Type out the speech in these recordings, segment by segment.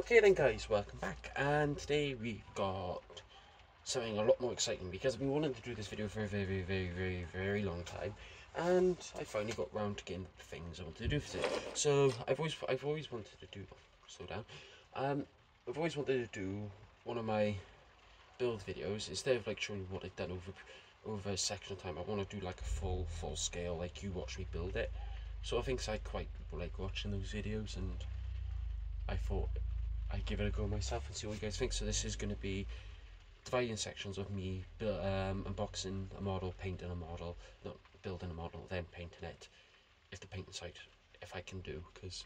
Okay then guys, welcome back and today we've got something a lot more exciting because I've been wanting to do this video for a very very very very very long time and I finally got round to getting the things I wanted to do for it. So I've always I've always wanted to do slow down. Um I've always wanted to do one of my build videos instead of like showing what I've done over over a section of time I want to do like a full full scale like you watch me build it. So I think I quite like watching those videos and I thought I give it a go myself and see what you guys think. So this is going to be dividing sections of me um, unboxing a model, painting a model, not building a model, then painting it. If the painting side, if I can do, because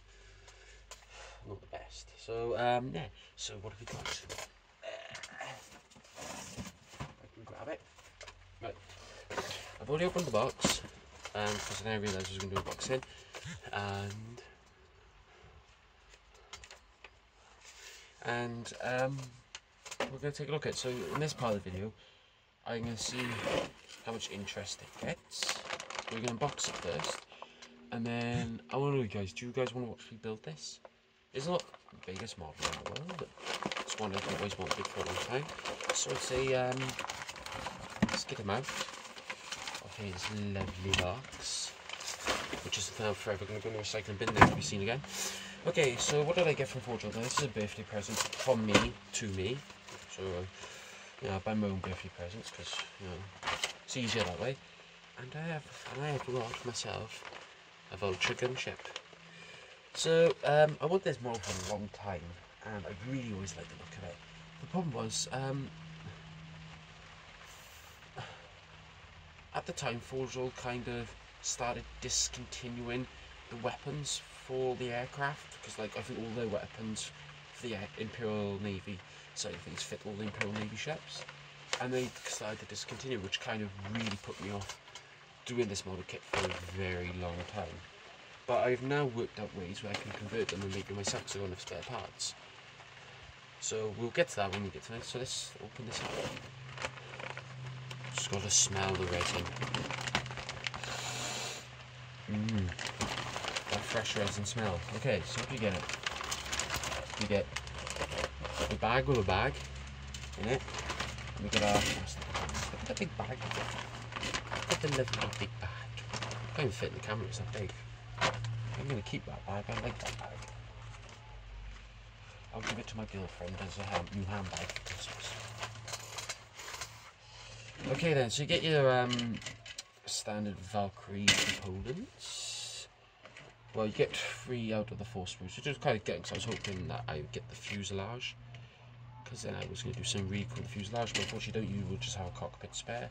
I'm not the best. So um, yeah. So what have we got? I can grab it. Right. I've already opened the box because um, I realised I was going to do a box in, and and um, we're going to take a look at it. So in this part of the video, I'm going to see how much interest it gets. We're going to unbox it first, and then I want to know, you guys, do you guys want to watch me build this? It's not the biggest model in the world, but it's one I've always wanted for a long time. So it's a, um, let's get him out of his lovely box, which is now forever going to go in the recycling bin, never to be seen again. Okay, so what did I get from Forge This is a birthday present from me to me. So, uh, know, I buy my own birthday presents because, you know, it's easier that way. And I have, and I have got myself a vulture gunship. So, um, I want this model for a long time, and I really always like the look of it. The problem was, um, at the time, Forge kind of started discontinuing the weapons for the aircraft because like I think all their weapons for the Imperial Navy of things fit all the Imperial Navy ships. And they decided to discontinue which kind of really put me off doing this model kit for a very long time. But I've now worked out ways where I can convert them and make them myself because I don't have spare parts. So we'll get to that when we get to it so let's open this up. Just gotta smell the resin Mmm fresh resin smell. Okay, so what do you get? It? You get a bag with a bag in it. We get our look at the big bag. Look at the lovely big bag. Can't even fit in the camera, it's that big. I'm gonna keep that bag, I like that bag. I'll give it to my girlfriend as a new handbag for Christmas. Okay then, so you get your um, standard Valkyrie components. Well, you get three out of the four sprues, which is kind of getting, because I was hoping that I would get the fuselage, because then I was going to do some recall the fuselage, but unfortunately don't you will just have a cockpit spare,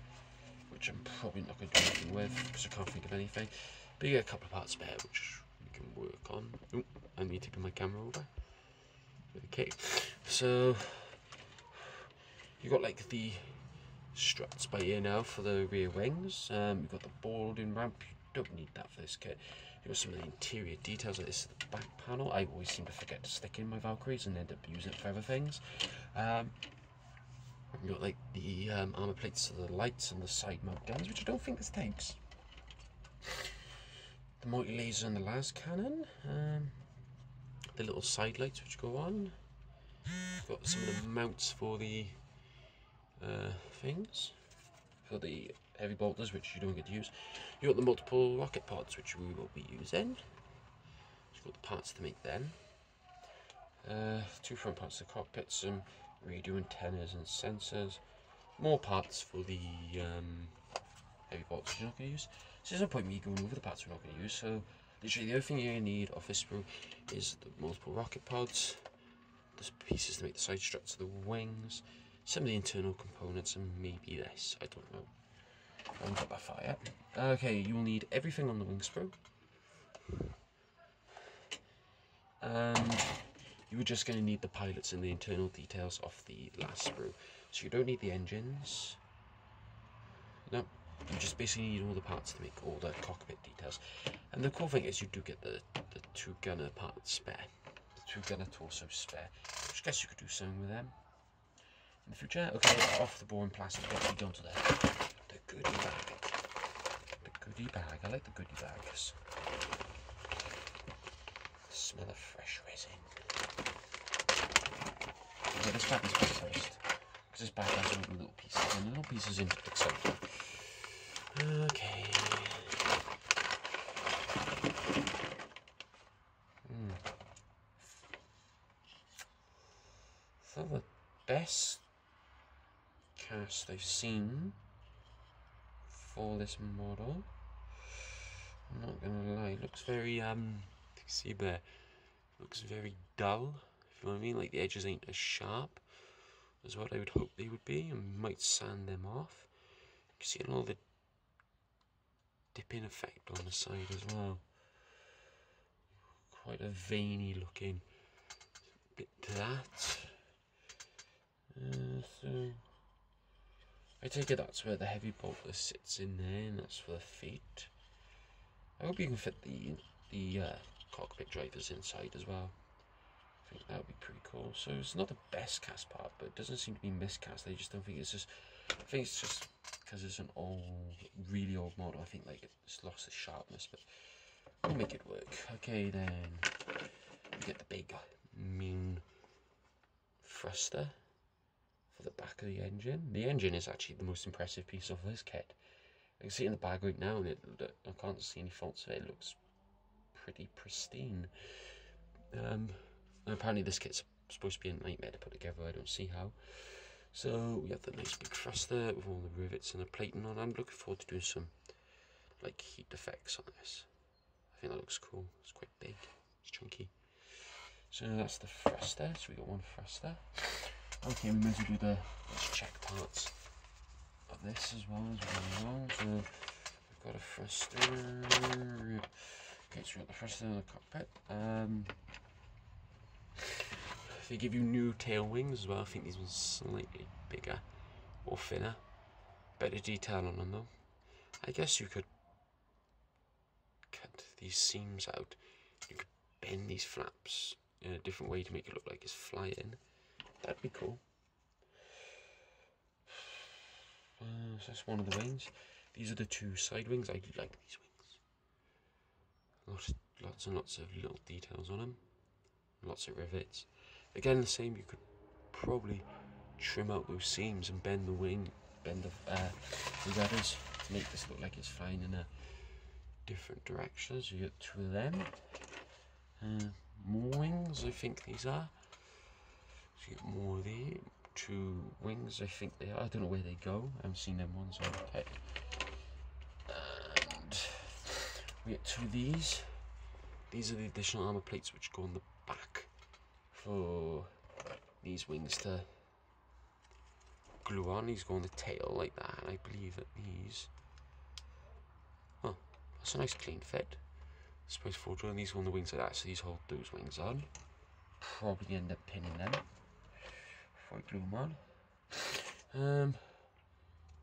which I'm probably not going to do anything with, because I can't think of anything. But you get a couple of parts spare, which we can work on. Ooh, I need to put my camera over. Okay, so you got like the struts by here now for the rear wings. Um, you've got the boarding ramp. You don't need that for this kit. You've got some of the interior details like this the back panel. I always seem to forget to stick in my Valkyries and end up using it for other things. Um, you've got like the um, armor plates the lights and the side mount guns, which I don't think this takes. The multi-laser and the lascannon. Um, the little side lights which go on. Got some of the mounts for the uh, things. For the heavy bolters, which you don't get to use. You've got the multiple rocket pods, which we will be using. You've got the parts to make then. Uh, two front parts of the cockpit, some radio antennas and sensors. More parts for the um, heavy bolts you're not going to use. So there's no point me going over the parts we're not going to use. So literally the only thing you're going to need off this sprue is the multiple rocket pods, the pieces to make the side struts of the wings, some of the internal components, and maybe this. I don't know. Oh, yet. Okay, you will need everything on the wing. And you are just going to need the pilots and the internal details of the last sprue. So you don't need the engines. No, you just basically need all the parts to make all the cockpit details. And the cool thing is you do get the, the two gunner parts spare. The two gunner torso spare. Which I guess you could do something with them in the future. Okay, off the boring plastic bit, we go to the goodie bag. The goodie bag. I like the goodie bags. Smell of fresh resin. Yeah, this bag is first. Because this bag has all the little pieces, and little pieces in exciting. Okay. Hmm. For the best cast I've seen for this model, I'm not gonna lie, it looks very um you see there looks very dull if you know what I mean? Like the edges ain't as sharp as what I would hope they would be. And might sand them off. You can see all the dipping effect on the side as well. Quite a veiny looking bit to that. Uh, so I take it that's where the heavy bolter sits in there and that's for the feet I hope you can fit the the uh, cockpit drivers inside as well. I think that would be pretty cool. So it's not the best cast part, but it doesn't seem to be miscast. I just don't think it's just. I think it's just because it's an old, really old model. I think like it's lost its sharpness, but we'll make it work. Okay, then we get the big mean thruster for the back of the engine. The engine is actually the most impressive piece of this kit. I can see it in the bag right now, and it, I can't see any faults of it. It looks pretty pristine. Um, apparently this kit's supposed to be a nightmare to put together, I don't see how. So we have the nice big thruster with all the rivets and the plating on. I'm looking forward to doing some like heat effects on this. I think that looks cool. It's quite big, it's chunky. So that's the thruster, so we got one thruster. Okay, we might as do the let's check parts of this as well as we well. So we've got a thruster. Okay, so we got the first thing in the cockpit. Um, they give you new tail wings as well. I think these ones slightly bigger or thinner. Better detail on them though. I guess you could cut these seams out. You could bend these flaps in a different way to make it look like it's flying. That'd be cool. Uh, so that's one of the wings. These are the two side wings. I like these wings. Lots, lots and lots of little details on them. Lots of rivets. Again, the same. You could probably trim out those seams and bend the wing, bend the, uh, the rudders to make this look like it's flying in a different direction. So You get two of them. Uh, more wings, I think these are. Get more there. two wings, I think they are. I don't know where they go. I haven't seen them ones on the kit. we get two of these. These are the additional armor plates which go on the back for these wings to glue on. These go on the tail like that, and I believe that these. Oh, that's a nice clean fit. Suppose for drawing these go on the wings like that, so these hold those wings on. Probably end up pinning them glue them on. Um,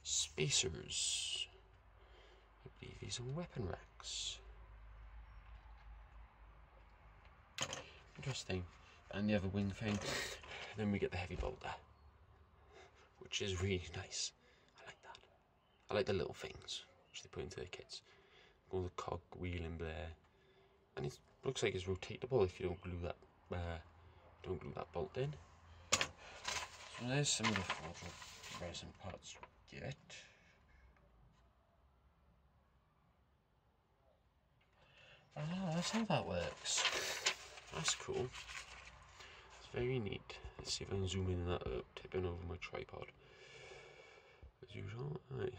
spacers. I believe these are weapon racks. Interesting. And the other wing thing. Then we get the heavy bolter, which is really nice. I like that. I like the little things which they put into their kits. All the cog wheel in there, and it looks like it's rotatable if you don't glue that. Uh, don't glue that bolt in. There's some of the resin parts we get. Ah, that's how that works. That's cool. It's very neat. Let's see if I can zoom in that up, tipping over my tripod. As usual. Right.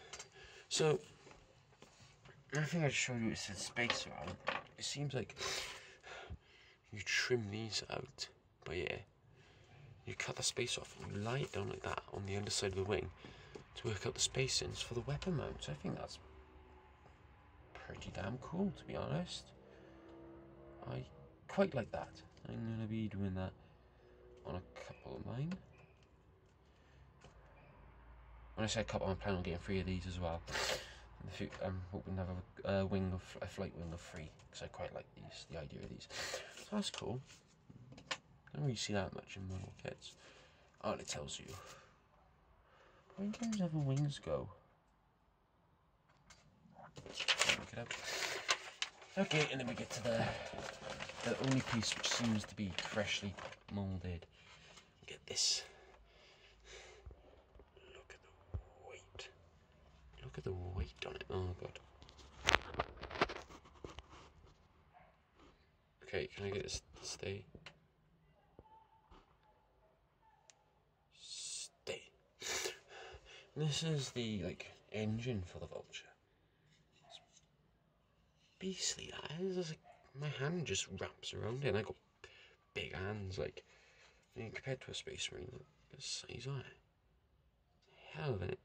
So, I think I'd show you it's a space around. It seems like you trim these out, but yeah, you cut the space off and you lie it down like that on the underside of the wing to work out the spacings for the weapon mounts. I think that's pretty damn cool, to be honest. I quite like that. I'm going to be doing that on a couple of mine. When I say a couple, I'm planning on getting three of these as well. I'm hoping to have a, a wing of a flight wing of three because I quite like these, the idea of these. So that's cool. Don't really see that much in model kits. Oh, it tells you. Where do those wings go? Okay, and then we get to the the only piece which seems to be freshly molded. Get this. Look at the weight. Look at the weight on it. Oh god. Okay, can I get this to? Stay. This is the like engine for the vulture. It's beastly is. It's like my hand just wraps around it and I got big hands like I mean, compared to a space marine the size on it. Hell of a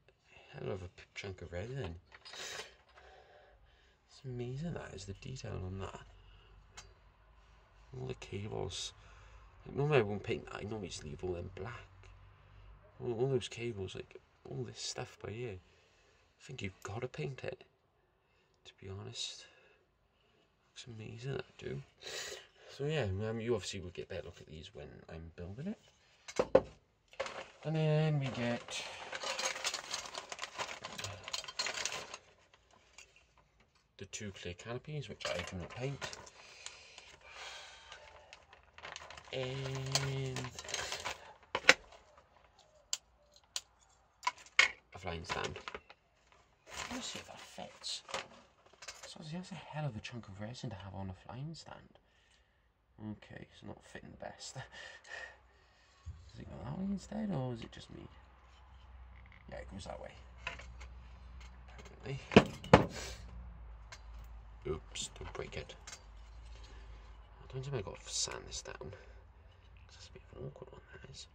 hell of a chunk of resin. It's amazing that is the detail on that. All the cables. Like, normally I won't paint that. I normally just leave all them black. All, all those cables, like all this stuff by here. I think you've got to paint it. To be honest, looks amazing that too. So yeah, um, you obviously will get a better look at these when I'm building it. And then we get the two clear canopies, which I do not paint. And flying stand. Let's see if that fits. So that's a hell of a chunk of resin to have on a flying stand. Okay, it's not fitting the best. Does it go that way instead, or is it just me? Yeah, it goes that way. Apparently. Oops, don't break it. I don't think I've got to sand this down. That's a bit of an awkward one, that is.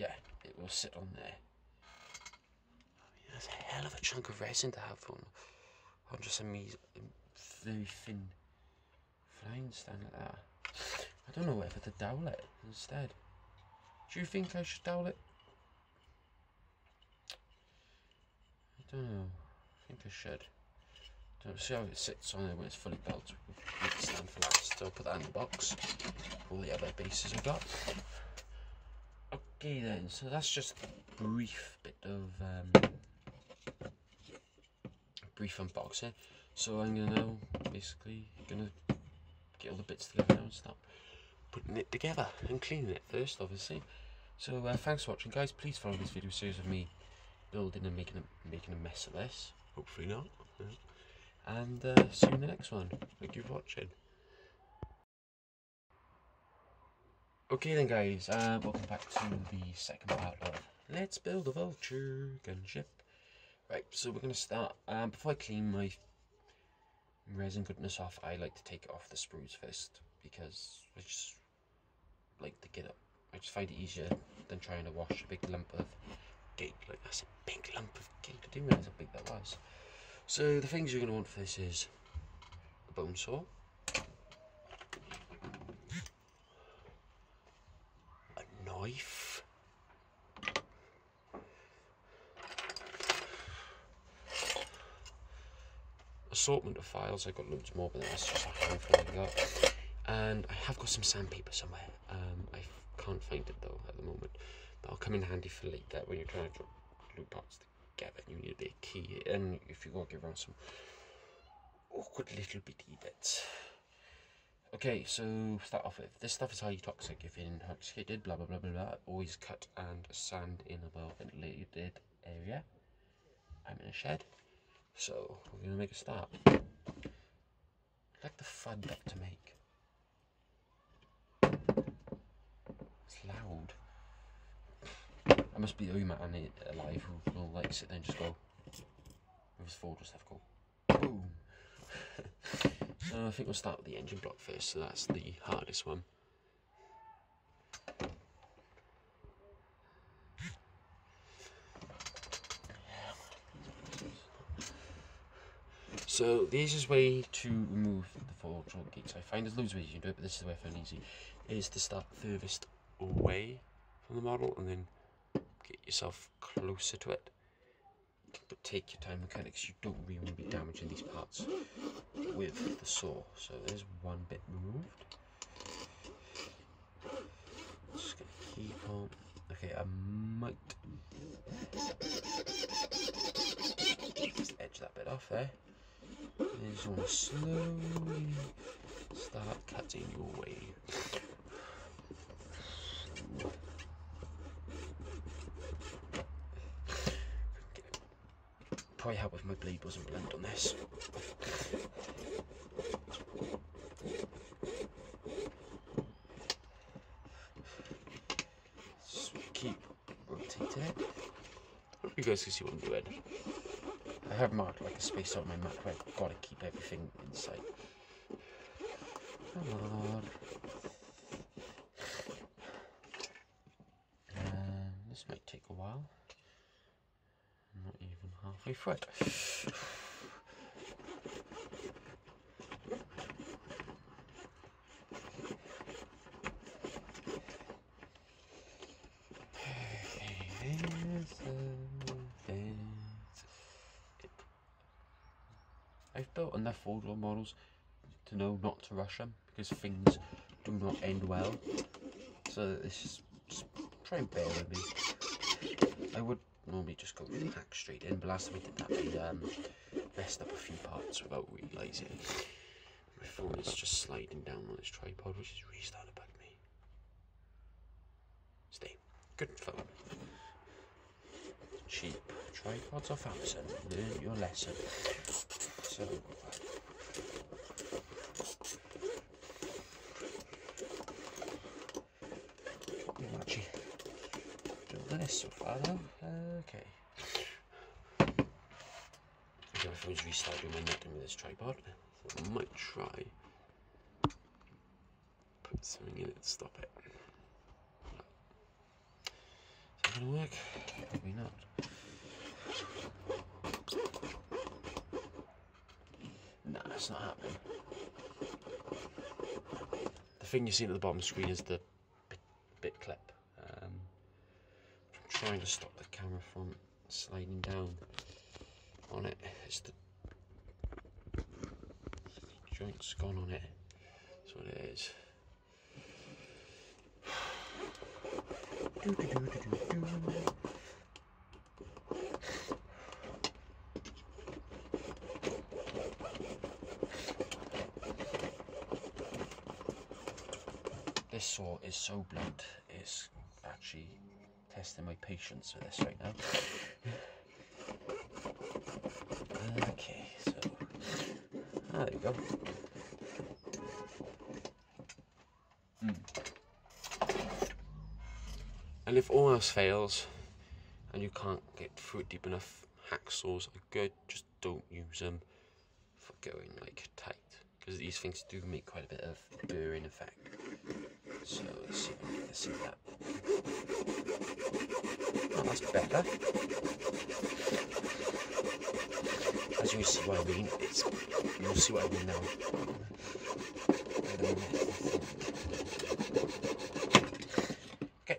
Yeah, it will sit on there. I mean, that's a hell of a chunk of resin to have on, on just a me very thin flying stand like that. I don't know whether to dowel it instead. Do you think I should dowel it? I don't know. I think I should. Don't see how it sits on there when it's fully built. We'll stand for last. So I'll put that in the box. All the other bases I've got. Okay then, so that's just a brief bit of um, brief unboxing. So I'm gonna now basically gonna get all the bits together now and start putting it together and cleaning it first, obviously. So uh, thanks for watching, guys. Please follow this video series of me building and making a making a mess of this. Hopefully not. And uh, see you in the next one. Thank you for watching. Okay then guys, uh, welcome back to the second part of Let's Build a Vulture Gunship. Right, so we're going to start, um, before I clean my resin goodness off, I like to take it off the sprues first, because I just like to get it, I just find it easier than trying to wash a big lump of gate, like that's a big lump of gate, I didn't realise how big that was. So the things you're going to want for this is a bone saw, knife. Assortment of files, I've got loads more, but that's just a handful I got. And I have got some sandpaper somewhere. Um, I can't find it though at the moment. That'll come in handy for later when you're trying to glue parts together. and You need a bit of key, and if you want to get around some awkward little bitty bits. Okay, so start off with this stuff is highly toxic if intoxicated, blah blah blah blah blah. Always cut and sand in a well ventilated area. I'm in a shed, so we're gonna make a start. like the fun bit to make. It's loud. I must be the only man alive who will like sit there and just go with his folder stuff go boom. Uh, I think we'll start with the engine block first, so that's the hardest one. So the easiest way to remove the four trunk gates, I find there's loads of ways you can do it, but this is the way I found easy, is to start furthest away from the model and then get yourself closer to it but take your time mechanics. You don't really want to be damaging these parts with the saw. So there's one bit removed. Just gonna keep on. Okay I might just edge that bit off there. And you just want to slowly start cutting your way. Probably help if my blade wasn't blunt on this. Just keep rotating it. Hope you guys can see what I'm doing. I have marked like a space on my map where I've got to keep everything in sight. Come on. Um, this might take a while. It. I've built enough Audrey models to know not to rush them because things do not end well. So it's just, just try and bear with me. I would normally just go hack straight in, but last time I did that, we um, messed up a few parts without realising. My phone is just sliding down on its tripod, which is really starting to bug me. Stay. Good phone. Cheap. Tripods off Amazon. Learn your lesson. So. I'm actually doing this so far though. Okay. My phone's restarted doing my netting with this tripod. So I might try put something in it to stop it. Is that gonna work? Probably not. Nah, it's not happening. The thing you see at the bottom of the screen is the bit, bit clip. Um, I'm trying to stop the camera from sliding down on it. It's the joint's gone on it. That's what it is. This saw is so blunt, it's actually testing my patience with this right now. Okay, so ah, there you go. Hmm. And if all else fails, and you can't get through it deep enough, hacksaws are good. Just don't use them for going like tight, because these things do make quite a bit of burring effect. So let's see if I can in that. Oh, that's better. As you see what I mean, it's you'll see what I mean now. Okay.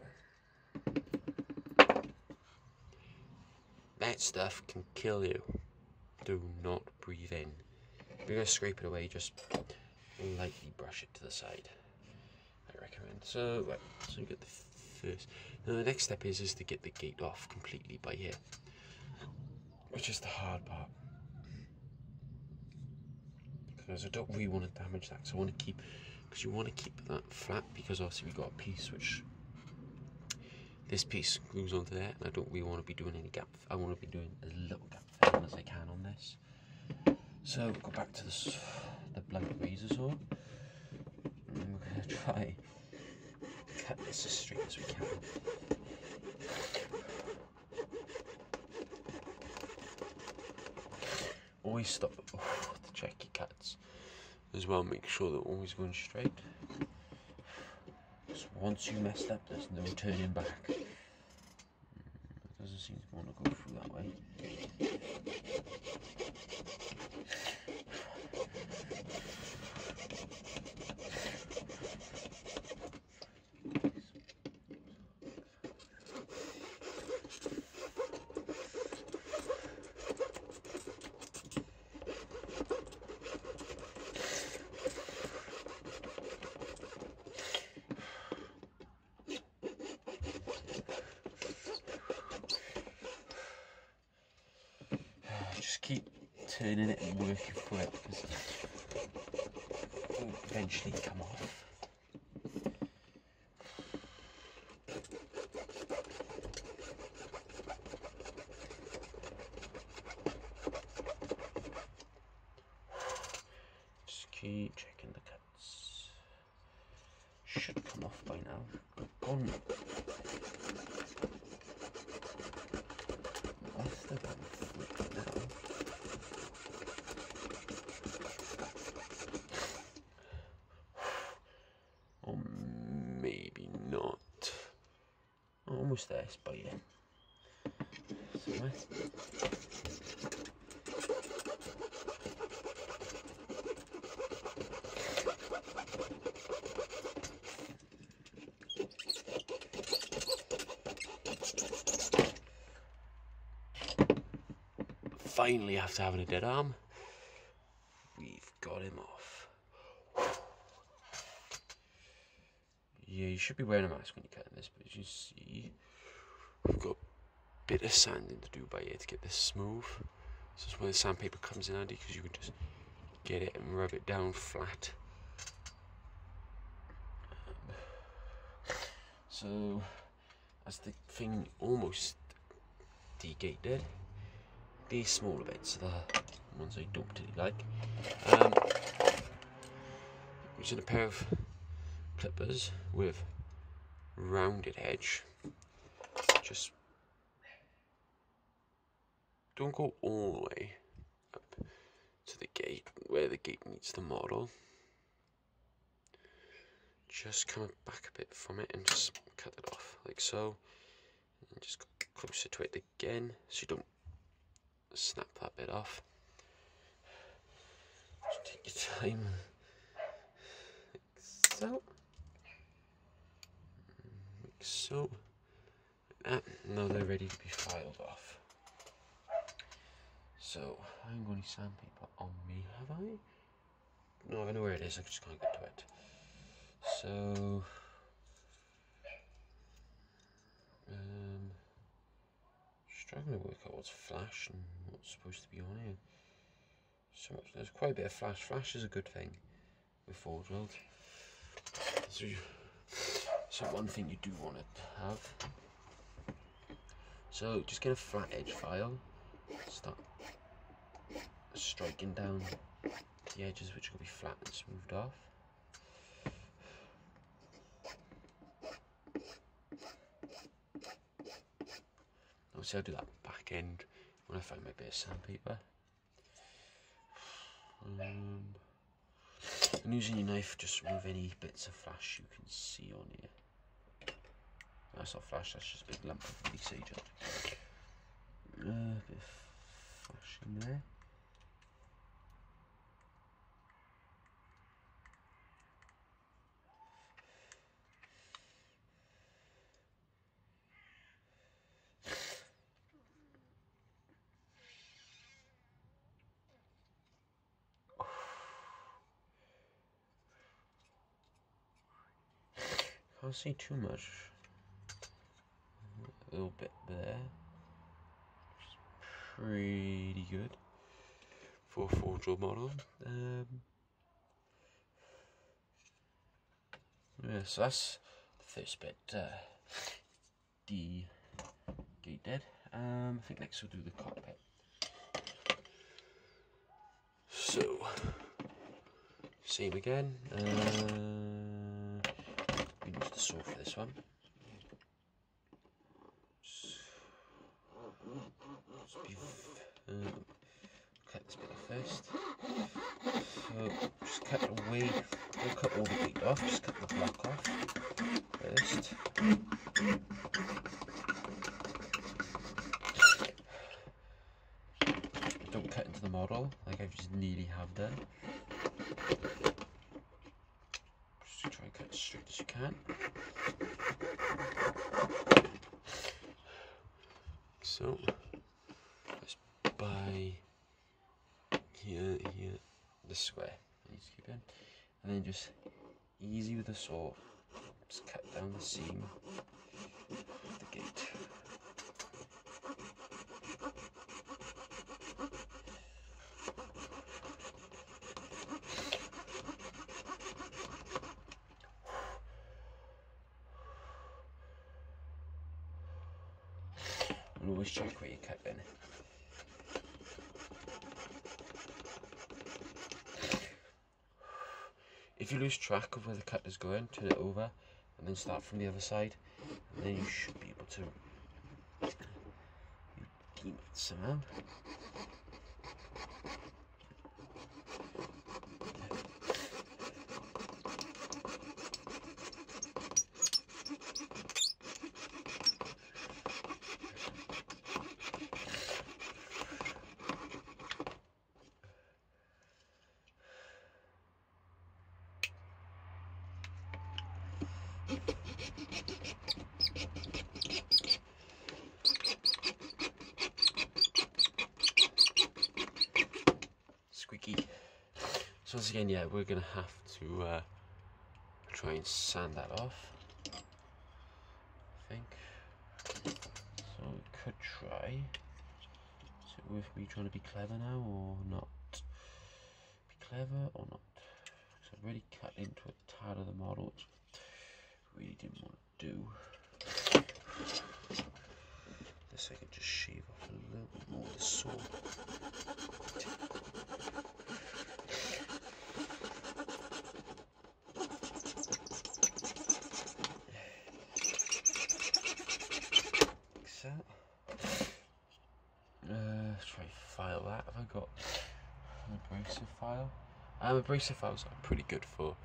That stuff can kill you. Do not breathe in. You're gonna scrape it away, just lightly brush it to the side. I recommend. So, right, so you get the first. Now the next step is is to get the gate off completely by here, which is the hard part. Because I don't really want to damage that, so I want to keep, because you want to keep that flat, because obviously we've got a piece which this piece glues onto there, and I don't really want to be doing any gap. I want to be doing as little gap filling as I can on this. So go back to the, the blunt razor saw. And we're going to try cut this as straight as we can. Always stop oh, to check your cuts as well. Make sure they're always going straight. Once you messed up, there's no turning back. It doesn't seem to want to go through that way. Just keep turning it and working for it because will eventually come off. Just keep checking the cuts. Should come off by now. Gone. Must have gone through now. Or maybe not. There, but yeah. So, finally, after having a dead arm, we've got him off. Yeah, you should be wearing a mask when you're cutting this, but as you see, we've got a bit of sanding to do by here to get this smooth. This is where the sandpaper comes in handy because you can just get it and rub it down flat. So, as the thing almost degated, these smaller bits are the ones I don't particularly like. Um, using a pair of clippers with rounded edge, just don't go all the way up to the gate where the gate meets the model. Just come back a bit from it and just cut it off like so. And just go closer to it again so you don't snap that bit off. Just take your time. Like so. Like so. Like. Now they're ready to be filed off. So, I haven't got any sandpaper on me, have I? No, I know where it is, I just can't get to it. So, um, struggling to work out what's flash and what's supposed to be on here. So much, there's quite a bit of flash. Flash is a good thing with Forge World. So, you, so one thing you do want to have. So just get a flat edge file. Start striking down the edges which will be flat and smoothed off. Obviously I'll do that back end when I find my bit of sandpaper. Um, and using your knife just remove any bits of flash you can see on here. That's not flash, that's just a big lump of DC. A uh, bit of flash in there. Can't see too much. Little bit there. Pretty good for a Forge World model. Um, yeah, so that's the first bit. Uh, the gate dead. Um, I think next we'll do the cockpit. So, same again. Uh, use the saw for this one. Just be, um, cut this bit first. So just cut away, don't cut all the beat off, just cut the block off first. Don't cut into the model like I just nearly have done. the saw, just cut down the seam of the gate. And always check where you cut in. If you lose track of where the cut is going, turn it over and then start from the other side and then you should be able to redeem it somehow. So once again, yeah, we're gonna have to uh, try and sand that off. I think. So we could try. Is it worth me trying to be clever now or not? Be clever or not? Because I've really cut into a tad of the model, which I really didn't want to do. This I can just shave off a little bit more of the saw. Like that. Uh, try file that. Have I got an abrasive file? Um, abrasive files are pretty good for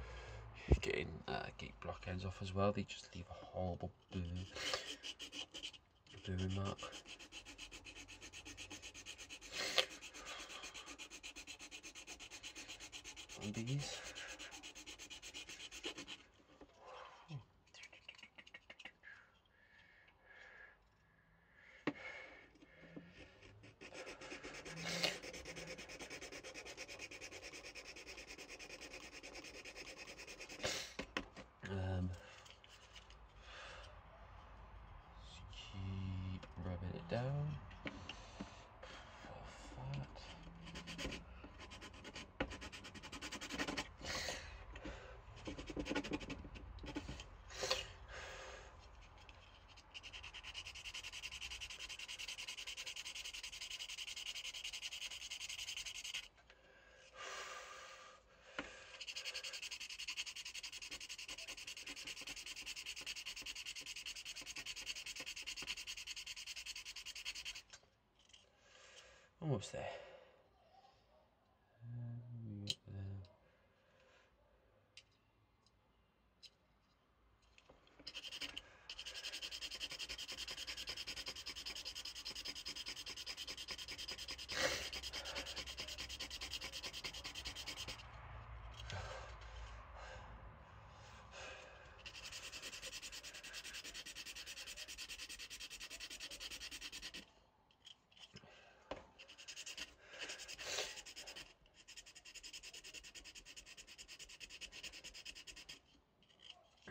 getting uh, gate block ends off as well. They just leave a horrible blue, blue mark. On these. Um, just keep rubbing it down. Fat. Almost there. Um, we get there.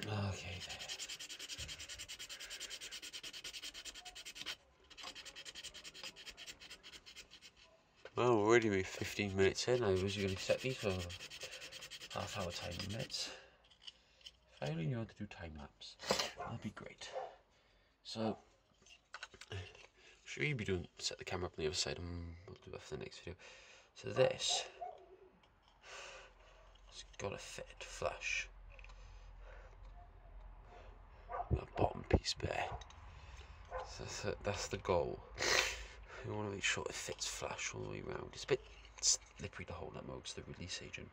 Okay. There. Already 15 minutes in. I was going to set these for half hour time limits. If I only knew how to do time lapse, that'd be great. So, should we be doing set the camera up on the other side and we'll do that for the next video. So this, it's got to fit flush. Bottom piece there. So that's the goal. You want to make sure it fits flush all the way around. It's a bit slippery to hold that mode because the release agent.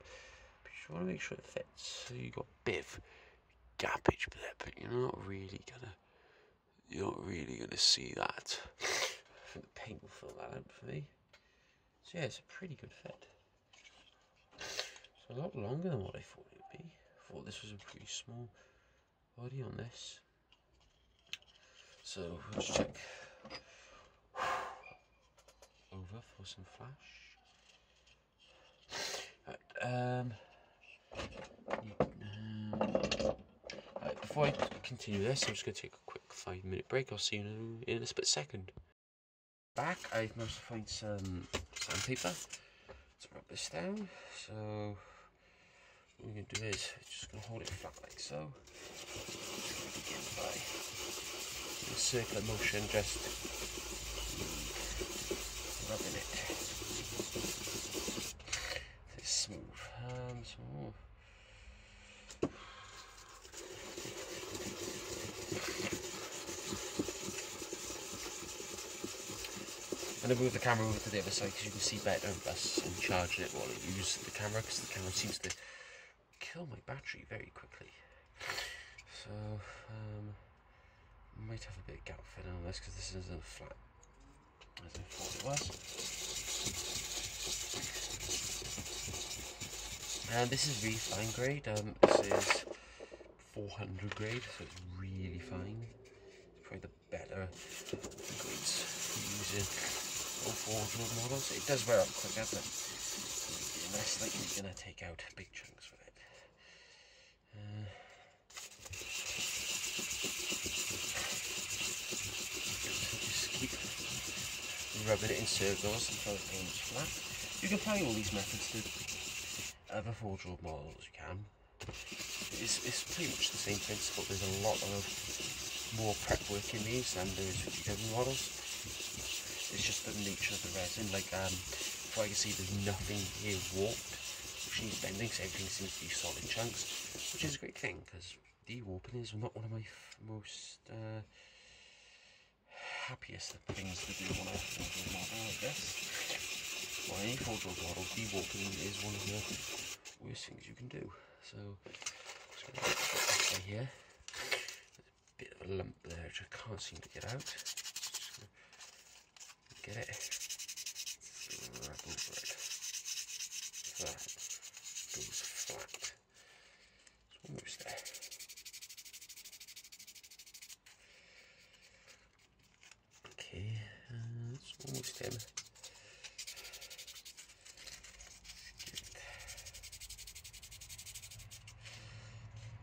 But you want to make sure it fits. So you got of gappage there, but you're not really gonna. You're not really gonna see that. I think the paint will fill that out for me. So yeah, it's a pretty good fit. It's a lot longer than what I thought it would be. I thought this was a pretty small body on this. So let's check over for some flash. Right, um, um, right, before I continue this, I'm just going to take a quick five minute break. I'll see you in, a split second. Back, I've managed to find some sandpaper to rub this down. So, what we're going to do is, just going to hold it flat like so. Begin by a circular motion, just rubbing it. Smooth. Um, smooth. I'm going to move the camera over to the other side because you can see better us and charging it while I use the camera because the camera seems to kill my battery very quickly. So, um, might have a bit of gap filling on this because this isn't flat as I thought it was. And this is really fine grade. Um, this is 400 grade, so it's really fine. It's probably the better grades using all four models. It does wear up quicker, but you're less going to take out big chunks with it. Uh, just keep rubbing it in circles until it becomes flat. You can apply all these methods to other forge world models you can. It's, it's pretty much the same principle. There's a lot of more prep work in these than there is with the other models. It's just the nature of the resin. Like, um, if I can see there's nothing here warped, which needs bending, so everything seems to be solid chunks, which is a great thing because de-warping is not one of my most uh, happiest of things to do on a model like this well, any forge world model, de-warping is one of the worst things you can do. So, just here. There's a bit of a lump there which I can't seem to get out. get it. Wrap over it. That goes flat. It's almost there. Okay, uh, it's almost in.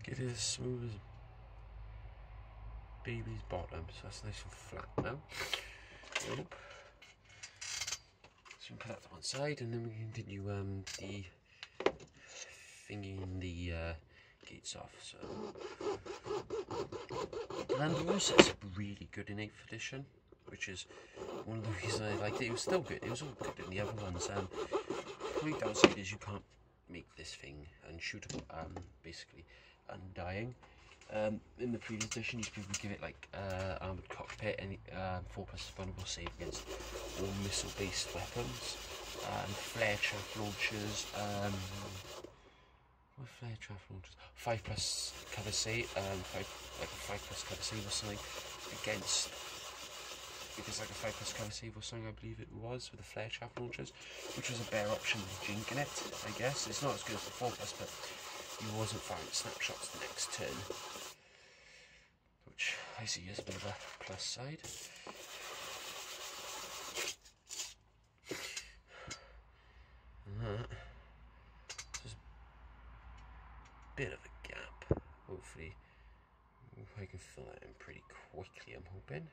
Get it as smooth as baby's bottom, so that's nice and flat now. Nope. So we can put that to one side and then we continue um, the thinking the uh, gates off. So Landarosa is really good in 8th edition, which is one of the reasons I liked it. It was still good, it was all good in the other ones. Um, the downside is you can't make this thing unshootable, um, basically undying. Um, in the previous edition, you people give it like uh, armored cockpit and um, four plus vulnerable save against all missile-based weapons, um, flare chaff launchers. Um, flare chaff launchers? Five plus cover save, um, five like a five plus cover save or something against. Because like a five plus cover save or something, I believe it was with the flare chaff launchers, which was a bare option jinking it. I guess it's not as good as the four plus, but he wasn't firing snapshots the next turn, which I see as a bit of a plus side. That, there's a bit of a gap. Hopefully, I can fill that in pretty quickly. I'm hoping.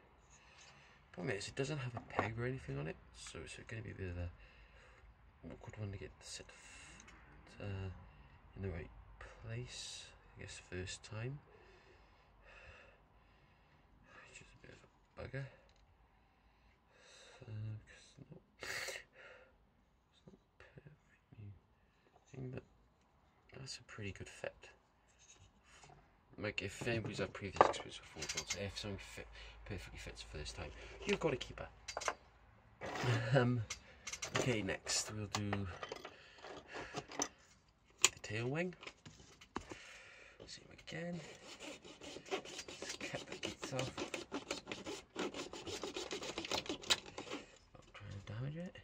Problem is, it doesn't have a peg or anything on it, so it's going to be a bit of a awkward one to get set uh, in the right place, I guess first time. Is a bit of a bugger. So, it's not, it's not perfectly but that's a pretty good fit. Like if anybody's had previous experience with Forge if something fit, perfectly fits for this time, you've got to keep it. Um, okay, next we'll do the tail wing Same again. Just cut the bits off. Not trying to damage it.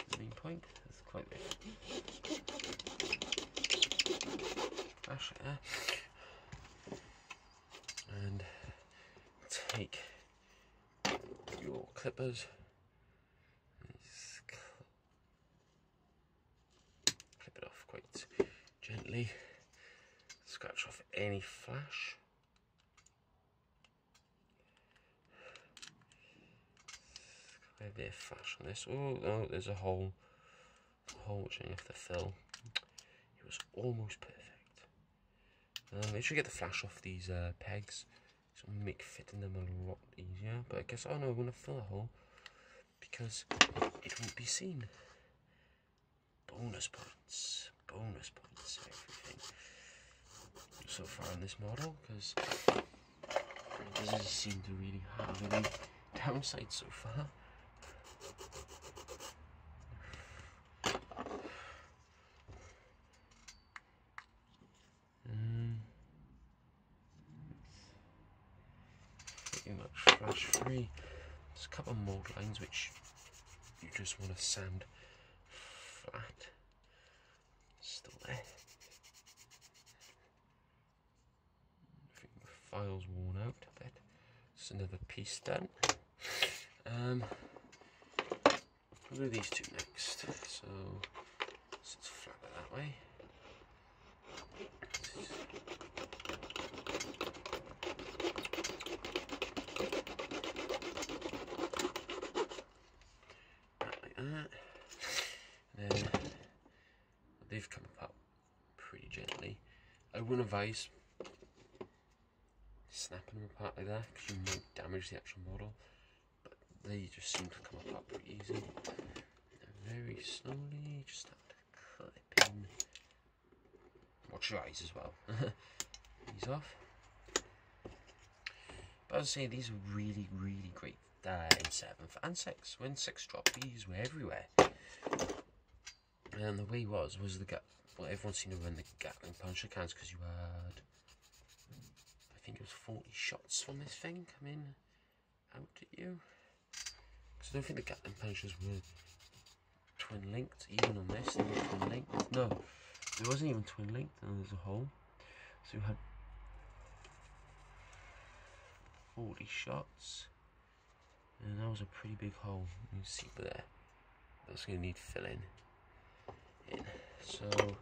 It's the main point. That's quite big. It there. And take your clippers. Clip it off quite gently scratch off any flash. A bit of flash on this. Oh, oh, there's a hole. A hole which I have to fill. It was almost perfect. Um, sure you get the flash off these uh, pegs. So make fitting them a lot easier. But I guess, oh no, I'm going to fill a hole. because it won't be seen. Bonus points, bonus points, everything. So far in this model, because it doesn't seem to really have any downsides so far. Um, pretty much flash free. There's a couple more lines which you just want to sand flat. Still there. I think the file's worn out a bit. It's another piece done. Um, I'll do these two next. So, it's flat that way. like that. Then they've come apart pretty gently. I wouldn't snapping them apart like that because you might damage the actual model. But they just seem to come apart pretty easy. And very slowly, just start to clip in. Watch your eyes as well. these off. But as I say, these are really, really great uh, in 7th and 6. When 6 dropped, these were everywhere. And the way was, was the gut. Well, everyone seemed to run the Gatling puncher cans because you had, I think it was 40 shots from this thing coming out at you. Because I don't think the Gatling punchers were twin linked, even on this, they were twin linked. No, it wasn't even twin linked, and there's a hole. So you had 40 shots. And that was a pretty big hole. You see there. Uh, that's going to need filling in. So,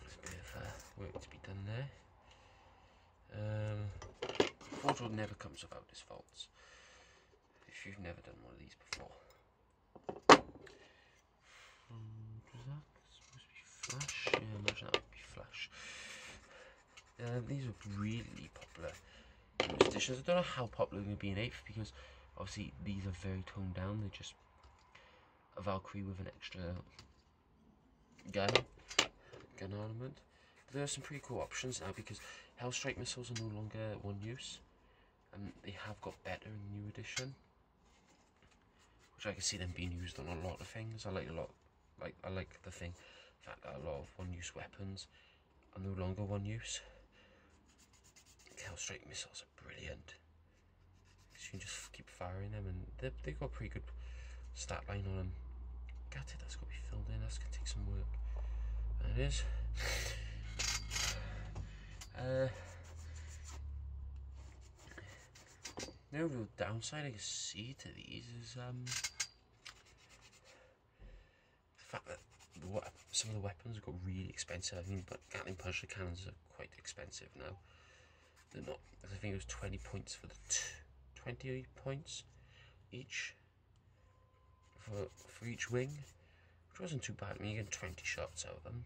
there's a bit of uh, work to be done there. Um, Forge never comes without its faults. If you've never done one of these before. Um, was that supposed to be flash? Yeah, imagine that would be flash. Uh, these are really popular editions. I don't know how popular they're going to be in 8th because obviously these are very toned down. They're just a Valkyrie with an extra gun, gun armament. There are some pretty cool options now because Hellstrike missiles are no longer one use. And they have got better in the new edition. Which I can see them being used on a lot of things. I like a lot, like I like the thing, that a lot of one-use weapons are no longer one use. Hellstrike missiles are brilliant. You can just keep firing them, and they've, they've got a pretty good stat line on them. Gutted, that's got to be filled in, that's going to take some work. And it is. Uh, no real downside I can see to these is um, the fact that the, some of the weapons have got really expensive. I mean, but Gatling puncher cannons are quite expensive now they're not. I think it was 20 points for the 20 points each for for each wing, which wasn't too bad. I mean, you get 20 shots out of them,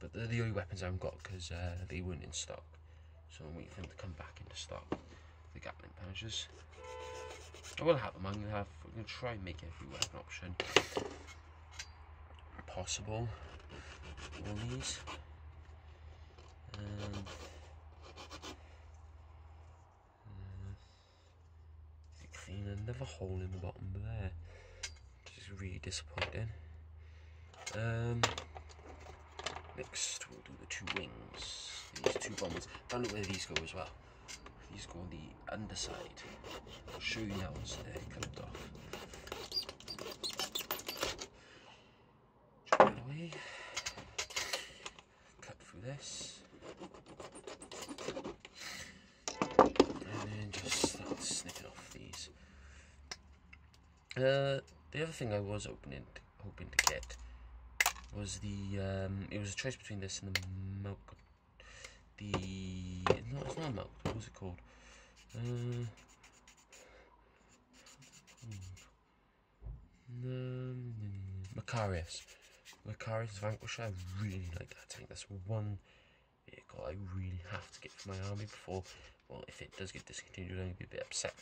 but they're the only weapons I haven't got because uh, they weren't in stock. So I'm waiting for them to come back into stock. The Gatling punchers. I will have them. I'm gonna have. We're gonna try and make every weapon option possible on these. Um, clean another hole in the bottom there really disappointing. Um, next we'll do the two wings. These two bombers. Don't know where these go as well. These go on the underside. I'll show you now once they're clipped off. It away cut through this. And then just start snipping off these. Uh, the other thing I was opening, hoping to get was the, um, it was a choice between this and the milk, the, no, it's not milk, what was it called? Uh, um, Macharius. Macharius Vanquisher, I really like that tank. That's one vehicle I really have to get for my army before, well, if it does get discontinued, I'll be a bit upset.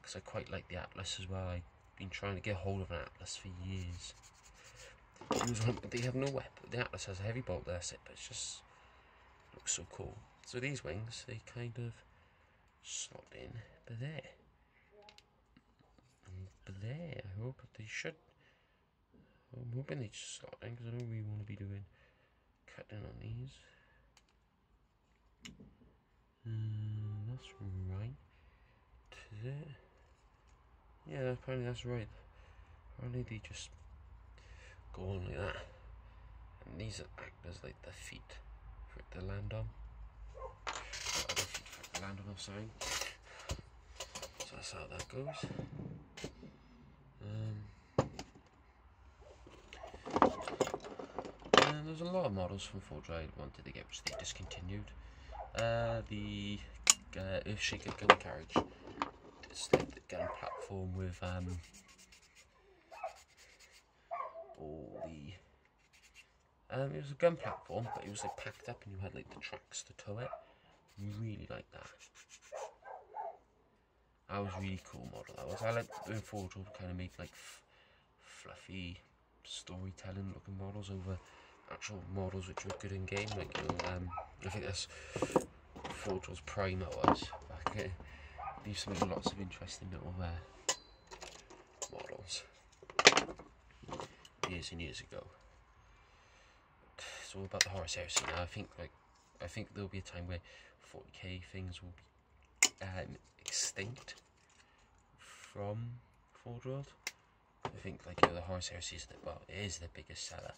because I quite like the Atlas as well. I've been trying to get hold of an Atlas for years. they have no weapon. The Atlas has a heavy bolt, it, but it's just looks so cool. So these wings, they kind of slot in, but there. And but there, I hope they should. I'm hoping they just slot in because I don't really want to be doing cutting on these. Mm, that's right. Is it? Yeah, apparently that's right. Apparently they just go on like that. And these act as like the feet for it to land on. Or other feet for it to land on, sorry. So that's how that goes. Um, and there's a lot of models from Forge I wanted to get which they discontinued. Uh, the uh, Earthshaker gun carriage. The gun platform with um, all the. Um, it was a gun platform, but it was like packed up, and you had like the tracks to tow it. Really like that. That was really cool model. That was. I like when Forge kind of make like fluffy storytelling looking models over actual models which were good in game. Like you um, I think that's Forge was Primo was back. They used to lots of interesting little uh, models years and years ago. It's all about the Horus Heresy now. I think like I think there'll be a time where 40k things will be um, extinct from Forge World. I think like you know, the Horus Heresy is the, well, it is the biggest seller.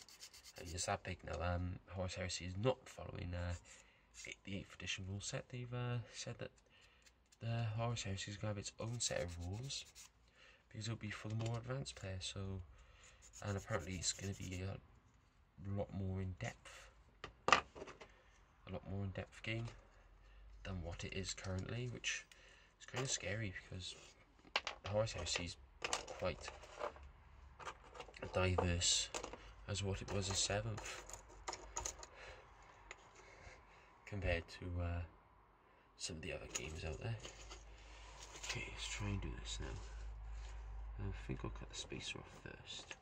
I mean, it's that big now. Um, Horus Heresy is not following uh, the 8th edition rule set. They've uh, said that the Horus Heresy is going to have its own set of rules because it'll be for the more advanced players. So, and apparently it's going to be a lot more in depth, a lot more in depth game than what it is currently, which is kind of scary because Horus Heresy is quite diverse as what it was in seventh compared to uh, some of the other games out there. Okay, let's try and do this now. I think I'll cut the spacer off first.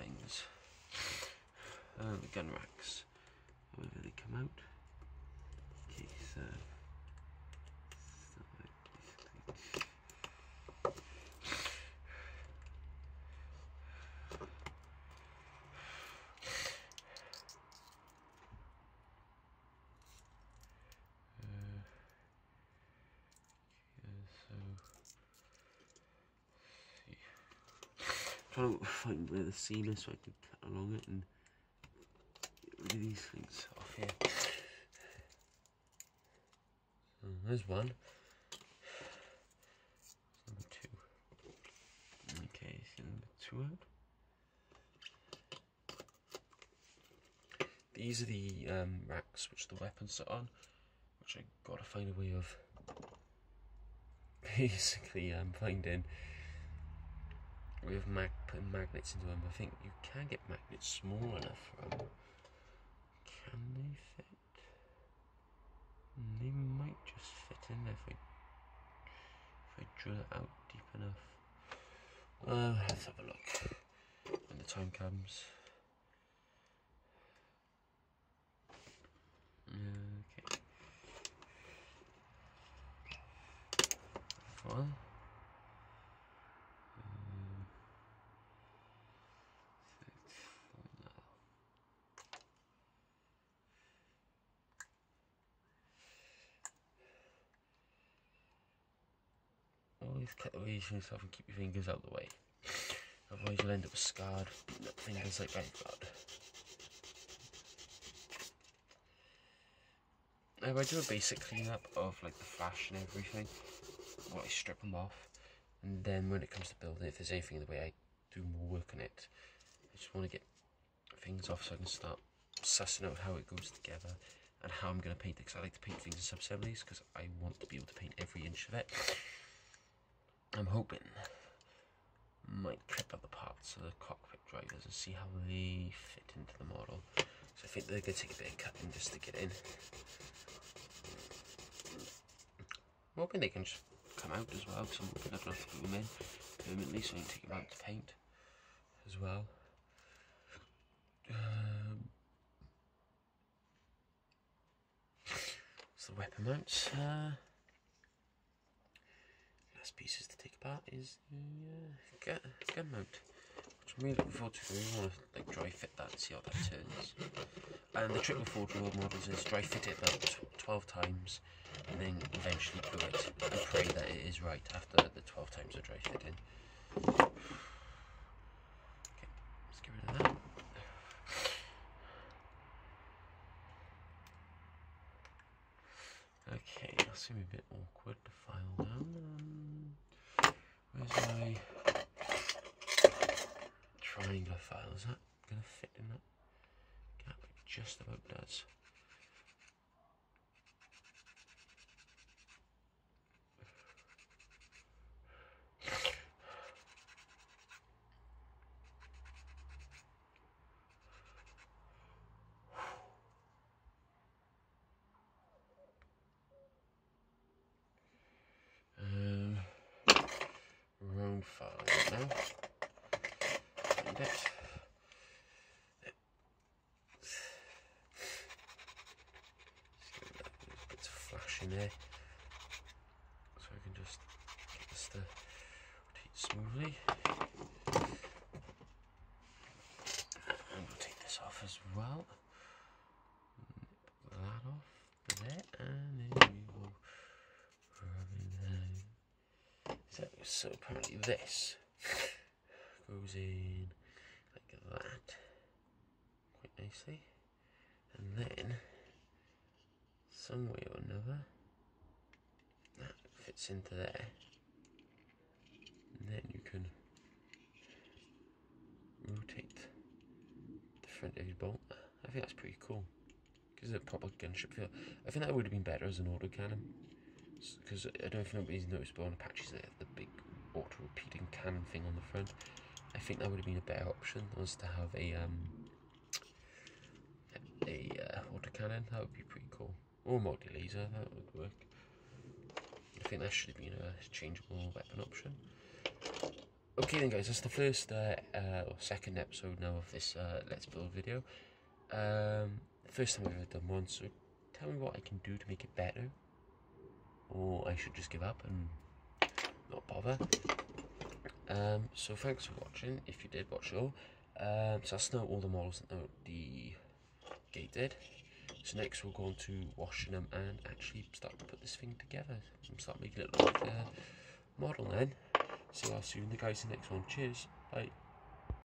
things. Uh, the gun racks, however they come out. Okay, so. Trying to find where the seam is so I can cut along it and get rid of these things off here. So there's one. Number two. Okay, so number two out. These are the um, racks which the weapons sit on, which I gotta find a way of basically um, finding with mag putting magnets into them. I think you can get magnets small enough from. Can they fit? They might just fit in there if I if I drill it out deep enough. Uh, let's have a look when the time comes. Okay. Well. Always cut away yourself and keep your fingers out of the way. Otherwise you'll end up scarred fingers like I've got. Now I do a basic cleanup of like the flash and everything. Well, I strip them off. And then when it comes to building, if there's anything in the way, I do more work on it. I just want to get things off so I can start sussing out how it goes together and how I'm going to paint it because I like to paint things in sub-assemblies because I want to be able to paint every inch of it. I'm hoping might clip up the parts of the cockpit drivers and see how they fit into the model. So I think they're going to take a bit of cutting just to get in. I'm hoping they can just come out as well because I'm hoping I don't have to glue them in permanently so I can take them out to paint as well. Um, so the weapon mounts. Uh, last pieces to take apart is the uh, gun mount. Which I'm really looking forward to. I want to like dry fit that and see how that turns. And the trick with Forge World models is dry fit it about 12 times and then eventually glue it and pray that it is right after the 12 times of dry fitting. Okay, let's get rid of that. Okay, that's gonna be a bit awkward to file down. My triangular file? Is that gonna fit in that gap? It just about does. five now. Find it. Bits of flash in there. So I can just get this to rotate smoothly. And we'll take this off as well. Nip that off there and then we will so, apparently this goes in like that quite nicely. And then some way or another that fits into there. And then you can rotate the front edge bolt. I think that's pretty cool. Gives it a proper gunship feel I think that would have been better as an autocannon. Because I don't know if nobody's noticed, but on Apaches they have the big auto-repeating cannon thing on the front. I think that would have been a better option, was to have a um, a uh, autocannon. That would be pretty cool. Or multi-laser, that would work. I think that should have been a changeable weapon option. Okay then guys, that's the first uh, uh, or second episode now of this uh, Let's Build video. Um, first time I've ever done one, so tell me what I can do to make it better or I should just give up and not bother. Um, so thanks for watching, if you did watch all. Um, so that's now all the models that the gate did. So next we'll go on to washing them and actually start to put this thing together and start making it look like a model then. So I'll see you soon, the guys in the next one. Cheers, bye.